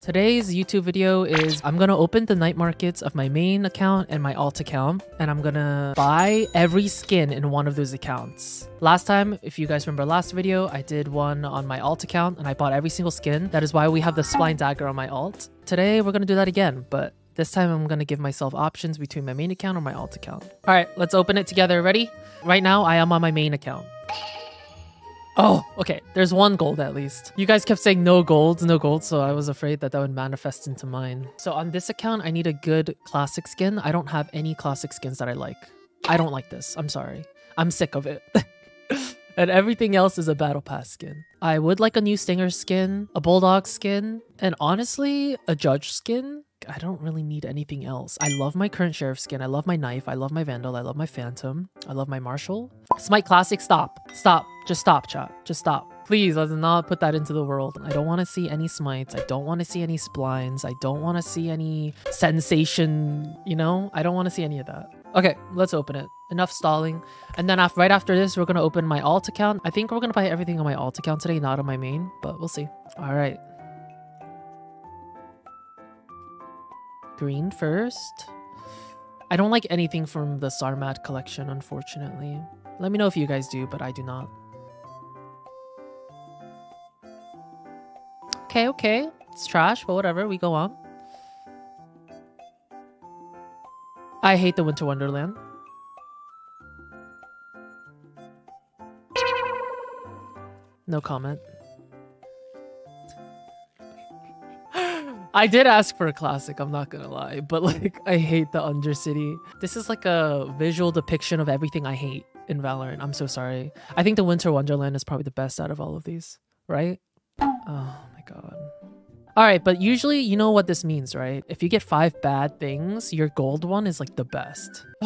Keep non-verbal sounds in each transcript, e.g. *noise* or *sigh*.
Today's YouTube video is I'm gonna open the night markets of my main account and my alt account, and I'm gonna buy every skin in one of those accounts. Last time, if you guys remember last video, I did one on my alt account and I bought every single skin. That is why we have the spline dagger on my alt. Today, we're gonna do that again, but this time I'm gonna give myself options between my main account or my alt account. All right, let's open it together. Ready? Right now, I am on my main account. Oh, okay. There's one gold at least. You guys kept saying no golds, no gold, so I was afraid that that would manifest into mine. So on this account, I need a good classic skin. I don't have any classic skins that I like. I don't like this. I'm sorry. I'm sick of it. *laughs* and everything else is a battle pass skin. I would like a new stinger skin, a bulldog skin, and honestly, a judge skin. I don't really need anything else. I love my current sheriff skin. I love my knife. I love my vandal. I love my phantom. I love my marshal. Smite classic. Stop. Stop. Just stop, chat. Just stop. Please, let's not put that into the world. I don't want to see any smites. I don't want to see any splines. I don't want to see any sensation, you know? I don't want to see any of that. Okay, let's open it. Enough stalling. And then after, right after this, we're going to open my alt account. I think we're going to buy everything on my alt account today, not on my main, but we'll see. All right. Green first. I don't like anything from the Sarmat collection, unfortunately. Let me know if you guys do, but I do not. Okay, okay. It's trash, but whatever. We go on. I hate the Winter Wonderland. No comment. I did ask for a classic, I'm not gonna lie, but like I hate the Undercity. This is like a visual depiction of everything I hate in Valorant. I'm so sorry. I think the Winter Wonderland is probably the best out of all of these, right? Oh my god. All right, but usually you know what this means, right? If you get five bad things, your gold one is like the best. *sighs*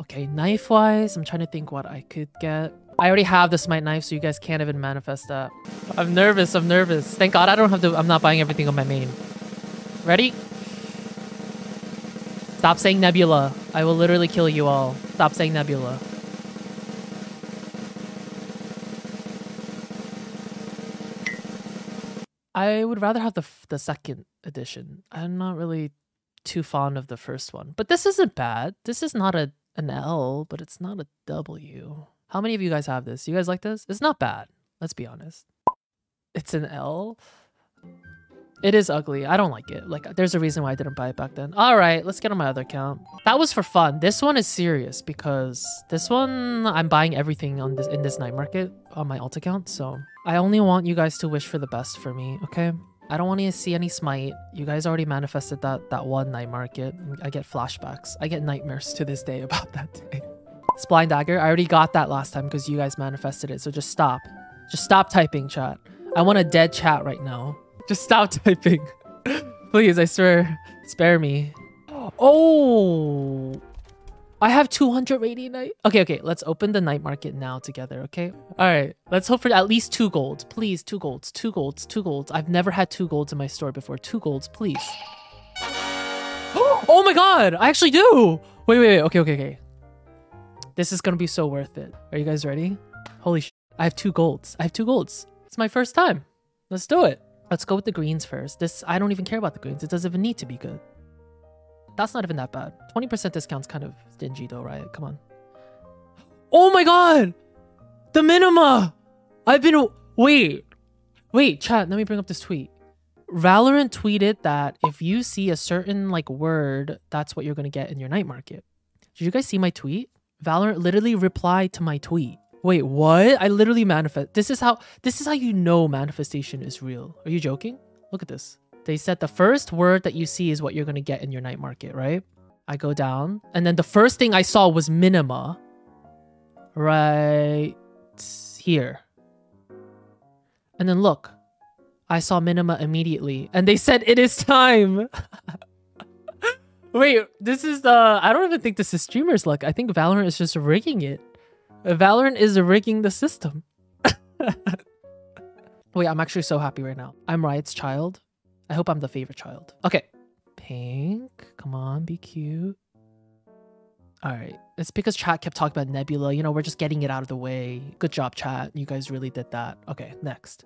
okay, knife-wise, I'm trying to think what I could get. I already have the smite knife, so you guys can't even manifest that. I'm nervous, I'm nervous. Thank God I don't have to- I'm not buying everything on my main. Ready? Stop saying Nebula. I will literally kill you all. Stop saying Nebula. I would rather have the the second edition. I'm not really too fond of the first one. But this isn't bad. This is not a an L, but it's not a W. How many of you guys have this? You guys like this? It's not bad. Let's be honest. It's an L. It is ugly. I don't like it. Like, there's a reason why I didn't buy it back then. All right, let's get on my other account. That was for fun. This one is serious because this one, I'm buying everything on this in this night market on my alt account. So I only want you guys to wish for the best for me, okay? I don't want to see any smite. You guys already manifested that that one night market. I get flashbacks. I get nightmares to this day *laughs* about that day. Spline Dagger. I already got that last time because you guys manifested it. So just stop. Just stop typing, chat. I want a dead chat right now. Just stop *laughs* typing. Please, I swear. Spare me. Oh! I have 200 radiant Okay, okay. Let's open the night market now together, okay? All right. Let's hope for at least two golds. Please, two golds, two golds, two golds. I've never had two golds in my store before. Two golds, please. *gasps* oh my god! I actually do! Wait, wait, wait. Okay, okay, okay. This is gonna be so worth it. Are you guys ready? Holy sh! I have two golds. I have two golds. It's my first time. Let's do it. Let's go with the greens first. This I don't even care about the greens. It doesn't even need to be good. That's not even that bad. 20% discount's kind of stingy though, right? Come on. Oh my god! The minima! I've been wait. Wait, chat, let me bring up this tweet. Valorant tweeted that if you see a certain like word, that's what you're gonna get in your night market. Did you guys see my tweet? Valorant literally replied to my tweet. Wait, what? I literally manifest. This is how this is how you know manifestation is real. Are you joking? Look at this. They said the first word that you see is what you're going to get in your night market, right? I go down, and then the first thing I saw was minima right here. And then look, I saw minima immediately, and they said it is time. *laughs* Wait, this is the. I don't even think this is streamer's luck. I think Valorant is just rigging it. Uh, Valorant is rigging the system. *laughs* Wait, I'm actually so happy right now. I'm Riot's child. I hope I'm the favorite child. Okay. Pink. Come on, be cute. All right. It's because chat kept talking about Nebula. You know, we're just getting it out of the way. Good job, chat. You guys really did that. Okay, next.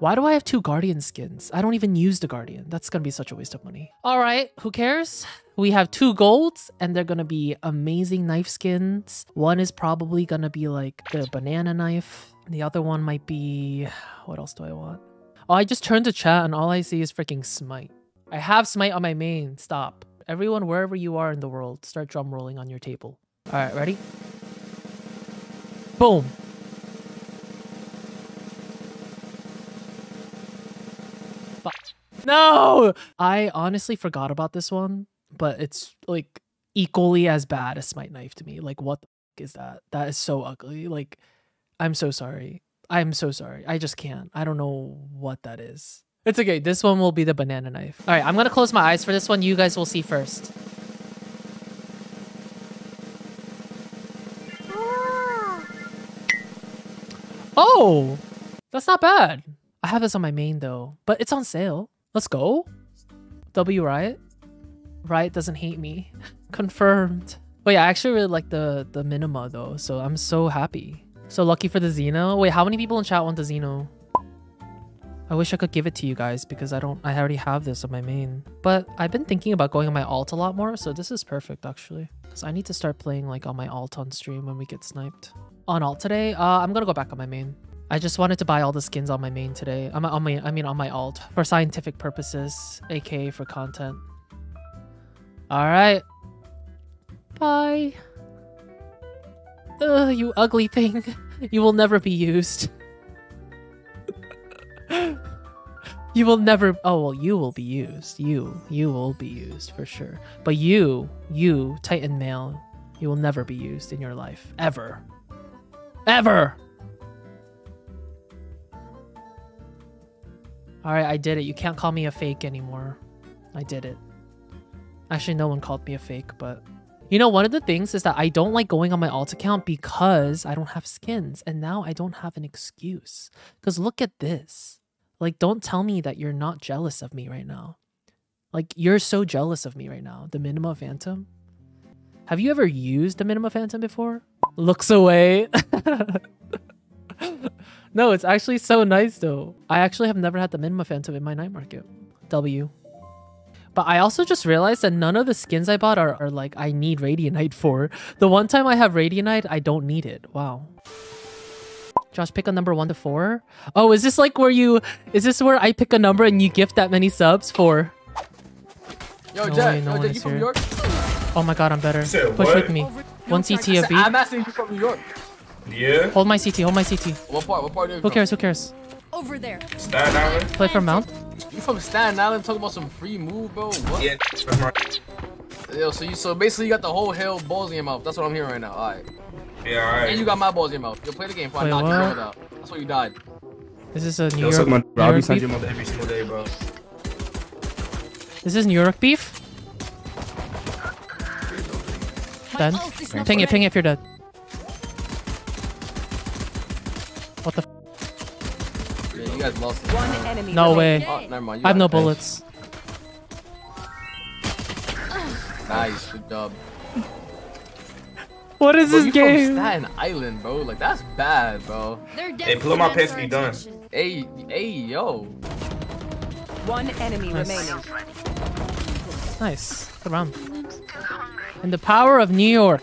Why do I have two Guardian skins? I don't even use the Guardian. That's gonna be such a waste of money. All right, who cares? We have two golds and they're gonna be amazing knife skins. One is probably gonna be like the banana knife. The other one might be... What else do I want? Oh, I just turned to chat and all I see is freaking Smite. I have Smite on my main. Stop. Everyone, wherever you are in the world, start drum rolling on your table. All right, ready? Boom. No! I honestly forgot about this one, but it's like equally as bad as Smite Knife to me. Like, what is that? That is so ugly. Like, I'm so sorry. I'm so sorry. I just can't. I don't know what that is. It's okay. This one will be the banana knife. All right, I'm gonna close my eyes for this one. You guys will see first. Oh, that's not bad. I have this on my main though, but it's on sale. Let's go. W Riot. Riot doesn't hate me. *laughs* Confirmed. Yeah, I actually really like the the minima though, so I'm so happy. So lucky for the Xeno. Wait, how many people in chat want the Xeno? I wish I could give it to you guys because I don't I already have this on my main. But I've been thinking about going on my alt a lot more, so this is perfect actually. So I need to start playing like on my alt on stream when we get sniped. On alt today, uh, I'm gonna go back on my main. I just wanted to buy all the skins on my main today. I'm on my I mean on my alt for scientific purposes, aka for content. Alright. Bye. Ugh, you ugly thing. *laughs* You will never be used. *laughs* you will never oh well you will be used you you will be used for sure but you you Titanmail you will never be used in your life ever ever all right i did it you can't call me a fake anymore i did it actually no one called me a fake but you know one of the things is that i don't like going on my alt account because i don't have skins and now i don't have an excuse because look at this like, don't tell me that you're not jealous of me right now. Like, you're so jealous of me right now. The Minima Phantom. Have you ever used the Minima Phantom before? Looks away. *laughs* *laughs* no, it's actually so nice though. I actually have never had the Minima Phantom in my night market. W. But I also just realized that none of the skins I bought are, are like I need Radianite for. The one time I have Radianite, I don't need it. Wow. Josh, pick a number one to four. Oh, is this like where you? Is this where I pick a number and you gift that many subs for? Yo, no Jet, no yo, Jet, you from New York? Oh my god, I'm better. Push with me. One CT of B. I'm asking you from New York. Yeah. Hold my CT. Hold my CT. What part? What part? Who cares? Who cares? Over there. Staten Island. Play for Mount. You from Staten Island? Talking about some free move, bro? What? Yeah. Yo, so you so basically you got the whole hell balls in your mouth. That's what I'm hearing right now. All right. Yeah, alright. And you got my balls in your mouth. You'll play the game before Wait, I knock what? you out. That's why you died. This is a New Yo, York, my, New York beef? beef? your mother every single day, bro. This is New York beef? Dead? Ping it, ping it if you're dead. Guys lost it. One enemy no way. Oh, never mind. I have no bullets. Nice, good job. What is bro, this game? From Staten Island, bro. Like that's bad, bro. They pull up my pants and be done. Hey, hey, yo. One enemy nice. remaining. Nice. Good round. And the power of New York.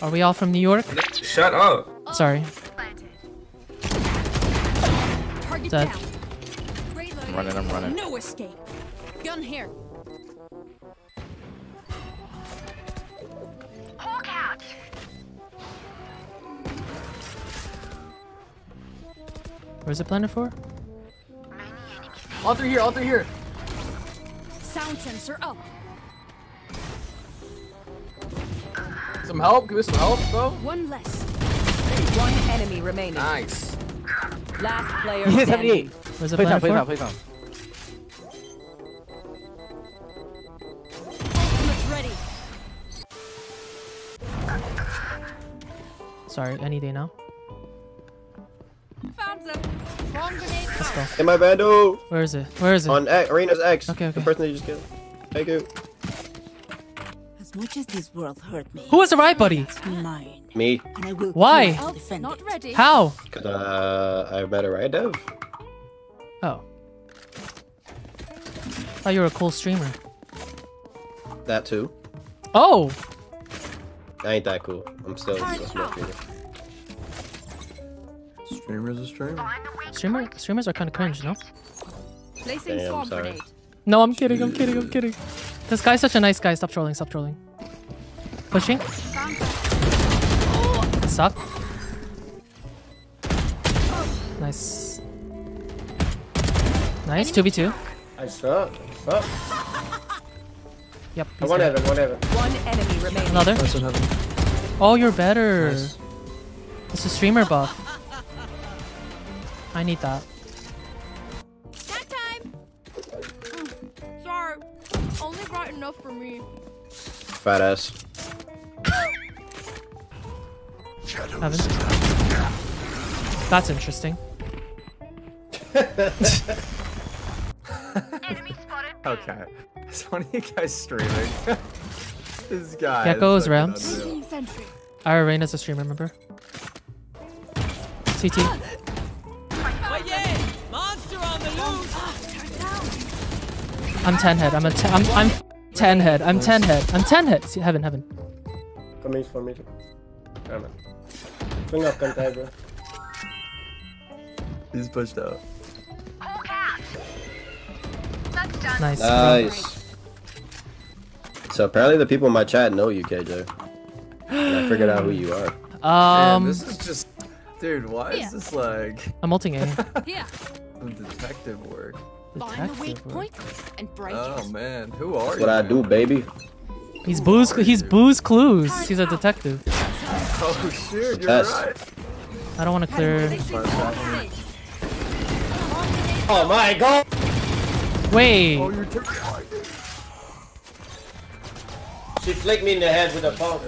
Are we all from New York? Shut up. Sorry. Dead. I'm running, I'm running. No escape. Gun here. Hawk out. Where's it planted for? All through here, all through here. Sound sensor up. Some help? Give me some help, bro. One less. One enemy remaining. Nice. Last player standing. Where's it planted for? Play down, ready. Sorry, any day now. Found them. Wrong grenade. Let's go. In my vandal. Where is it? Where is it? On X, Arena's X. Okay, okay. The person that you just killed. Thank you. As much as this world hurt me. Who was the right buddy? Mine. Me. And I will Why? Not ready. How? Cause uh, I met a right dev. Oh. I Thought you were a cool streamer. That too. Oh! I ain't that cool. I'm still a smoke reader. Streamer's a streamer. Streamer streamers are kind of cringe, no? Placing Damn, sorry. grenade. No, I'm kidding. I'm kidding. I'm kidding. This guy's such a nice guy. Stop trolling. Stop trolling. Pushing. Suck. Nice. Nice. 2v2. I suck. I suck. *laughs* Yep. I he's want dead. heaven. One heaven. One enemy remaining. Another. That's what happened. Oh, you're better. Nice. It's a streamer buff. I need that. That enough for me. Fat ass. Heaven. That's interesting. Okay. Is one of you guys streaming? *laughs* this guy. Gecko is is fucking Rams. unreal. Sentry. Ira Raina's a streamer, remember? CT. I'm 10 head. I'm a 10. I'm, I'm 10 head. I'm 10 head. I'm 10 head. See, heaven, heaven. Come in for me too. Damn it. Swing up, Kantai, bro. He's pushed out. Nice. bro. Nice. So apparently the people in my chat know you, KJ. And I figured out who you are. Man, Um, this is just. Dude, why Yeah. is this like I'm ulting A. *laughs* yeah. some detective work? Find the weak point and break Oh it. man, who are That's you? what I do, baby. He's booze. He's Blue's Clues. He's a detective. Oh shoot, you're right. I don't want to clear. Placing swarm grenade. Oh my god! Wait. Oh, you're taking. She flicked me in the head with a pump.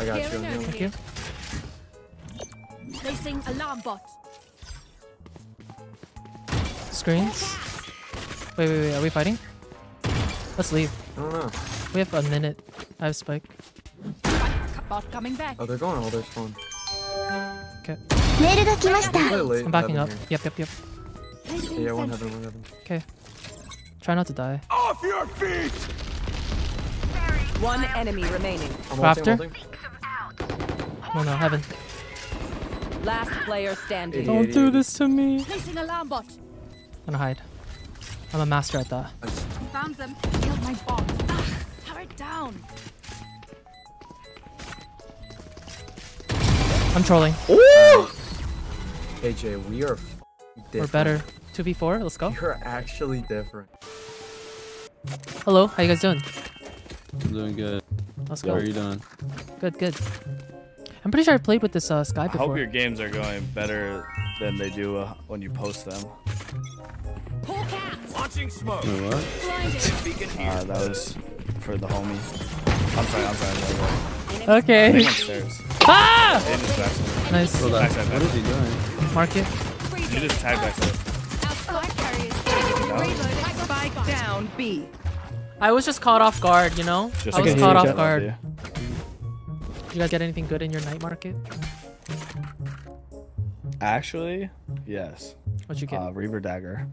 I got you. Thank you. Placing alarm bot. Screens. Wait, wait, wait. Are we fighting? Let's leave. I don't know. We have a minute. I have spike. Bot coming back. Oh, they're going all their spawn. Okay. Play late I'm backing up. heaven Yep, yep, yep. Placing here. Yeah, one sentry. heaven, one heaven. Okay. Try not to die. Off your feet! One enemy remaining. I'm Rafter? ulting, ulting. No, no, heaven. Last player standing. Don't do this to me. Placing alarm bot. I'm gonna hide. I'm a master at that. Found them. Killed my bot. Ah, power it down. I'm trolling. AJ, we are f- different. We're better. 2v4, let's go. You're actually different. Hello, how you guys doing? I'm doing good. Let's How go. are you doing? Good, good. I'm pretty sure I've played with this uh, Sky I hope your games are going better than they do uh, when you post them. Pull cats. Wait, what? Blinded. *laughs* Uh, that was for the homie. I'm sorry, I'm sorry. I'm sorry. Okay. They went upstairs. ah! They just backside. Nice. Hold on. Backside, What is he doing? Market. You just tag backside. Our spike carriers. Reloading. Spike down B. I was just caught off guard, you know? Just I was like caught off jet guard. idea. You guys get anything good in your night market? Actually, yes. What'd you get? Uh, Reaver Dagger.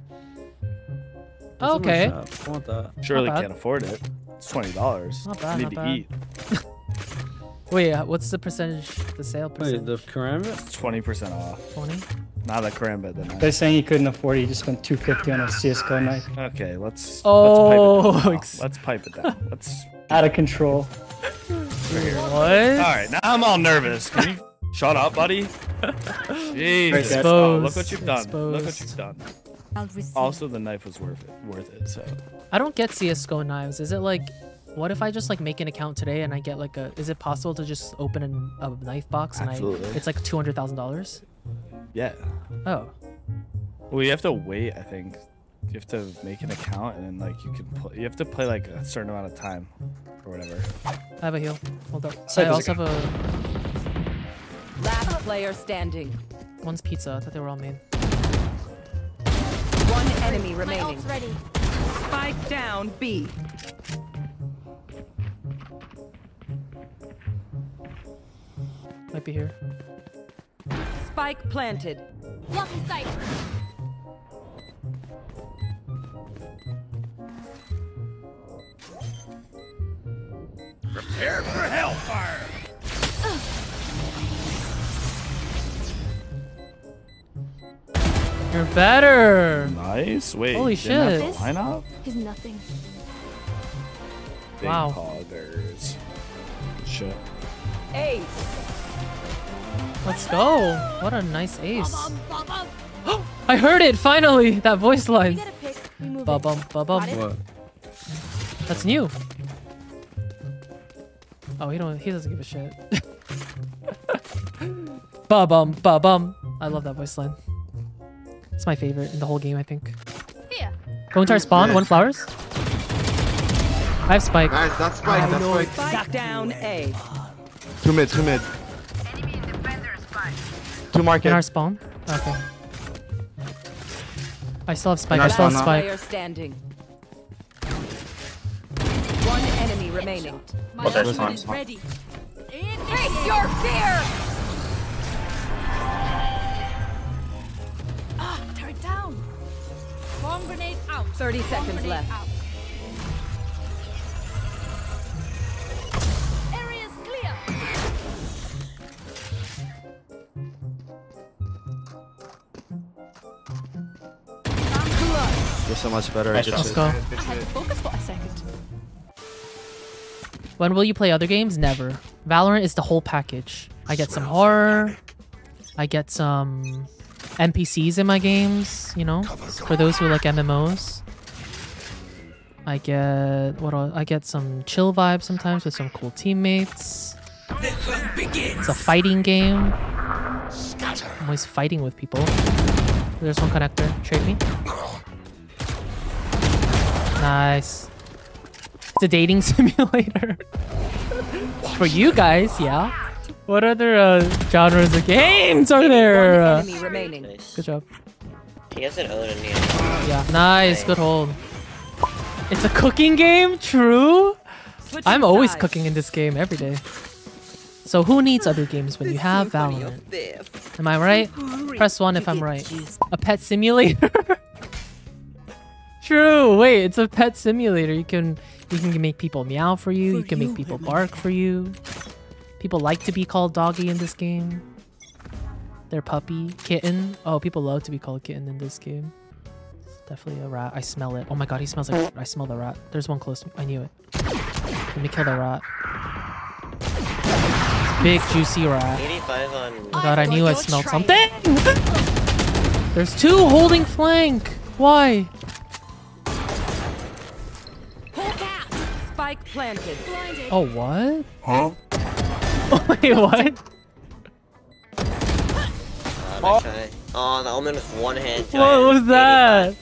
Oh, okay. I want that. Surely can't afford it. It's twenty dollars. Not bad, Need not to bad. eat. *laughs* Wait, uh, what's the percentage, the sale Wait, percentage? the Karambit? It's twenty percent off. 20? Not a Karambit then. They're saying he couldn't afford it. He just spent 250 on a CS:GO knife. Okay, let's. Oh, let's pipe it down. *laughs* Let's pipe it down. Let's. Out of control. What? All right, now I'm all nervous. Can you shut up, buddy? Jesus. Oh, look what you've done. Look what you've done. Also, the knife was worth it. Worth it. So I don't get CSGO knives. Is it like, what if I just like make an account today and I get like a, is it possible to just open an, a knife box and Absolutely. I, it's like $200,000? yeah. Oh, Well, you have to wait. I think you have to make an account and then like you can play. You have to play like a certain amount of time or whatever. I have a heal. Hold up. So I also have a, Last player standing. one's pizza. I thought they were all main. One enemy My remaining. ult's ready. Spike down B. Might be here. Spike planted. Blocking sight. Prepare for hellfire. You're better. Nice. Wait. Holy shit. the Lineup? Is nothing. Big Wow. poggers. Shit. Ace. Let's go. What a nice ace. Bum, bum, bum. *gasps* I heard it finally. That voice line. get a pick. We move Ba bum ba bum. What? That's new. Oh, he don't. He doesn't give a shit. *laughs* ba bum ba bum. I love that voice line. It's my favorite in the whole game, I think. Here. Go into our spawn. One flowers. I have spike. Nice, that's spike, that's spike. Spike down A. Two mid, two mid. Two In our spawn. Okay. I still have spike. I still have spike. Enemy remaining. Oh, that's fine. Ready. Face your fear. Ah, turret down. Bomb grenade out. 30 Bomb seconds left. out. Area's clear. You're so much better. Nice Good job. Let's shit. go. When will you play other games? Never. Valorant is the whole package. I get some horror. I get some NPCs in my games, you know, for those who like MMOs. I get what else? I get some chill vibes sometimes with some cool teammates. It's a fighting game. I'm always fighting with people. There's one connector. Trade me. Nice. It's a dating *laughs* simulator. For you guys, yeah. What other uh, genres of games are there? Good job. He has an own Indian. Yeah, nice. Good hold. It's a cooking game? True? I'm always cooking in this game every day. So who needs other games when you have Valorant? Am I right? Press 1 if I'm right. A pet simulator? *laughs* True. Wait, it's a pet simulator. You can you can make people meow for you. You can make people bark for you. People like to be called doggy in this game. Their puppy, kitten. Oh, people love to be called kitten in this game. It's definitely a rat. I smell it. Oh my god, he smells like I smell the rat. There's one close to me. I knew it. Let me kill the rat. Big juicy rat. 85 on. Oh my god, I knew I smelled something! *laughs* There's two holding flank! Why? Spike planted. Oh, what? Huh? *laughs* Wait, what? Oh, nice oh, the omen with one hand. What was that?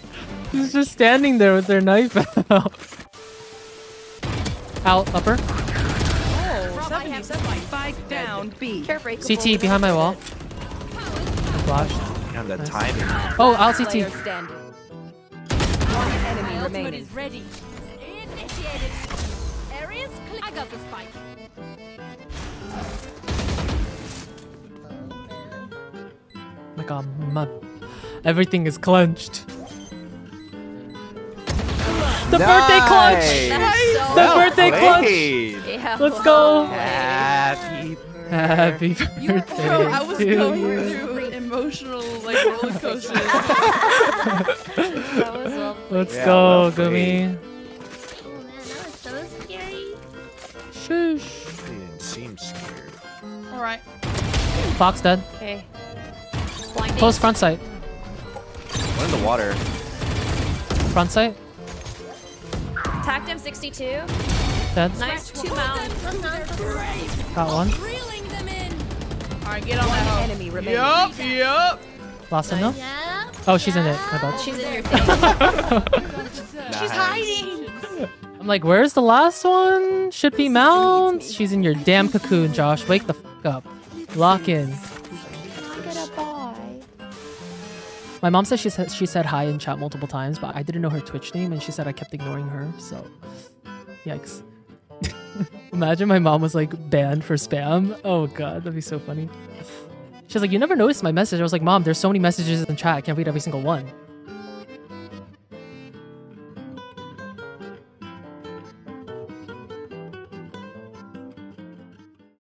He's just standing there with their knife out. *laughs* Out, upper. Oh, 77. Spike down B. CT behind my wall. Flashed. Damn, that Nice. timing. Oh, out Player CT. One enemy remaining. ready. Got the spike. Oh my god, my... everything is clenched. The birthday clutch! The Well birthday clutch! Yeah. Let's go! Happy. Happy birthday Bro, I was to going you. through emotional like roller coaster. *laughs* That was well Let's Yeah, go, well Gumi. Alright. Fox dead. Okay. Blinding. Close front sight. One in the water. Front sight. Tacked him 62. Dead. Nice two mounts. Got one. Reeling them in. Alright, get on One that hoe. enemy remaining. Yup, yup. Last one though. Yeah. Oh, she's in it. My bad. She's in *laughs* your thing. *laughs* She's hiding. I'm like, where's the last one? Should be mounts. She's in your damn cocoon, Josh. Wake the fuck up. Lock in. Get a boy. My mom said she said she said hi in chat multiple times, but I didn't know her Twitch name, and she said I kept ignoring her. So, yikes. *laughs* Imagine my mom was like banned for spam. Oh god, that'd be so funny. She's like, you never noticed my message. I was like, mom, there's so many messages in chat. I can't read every single one.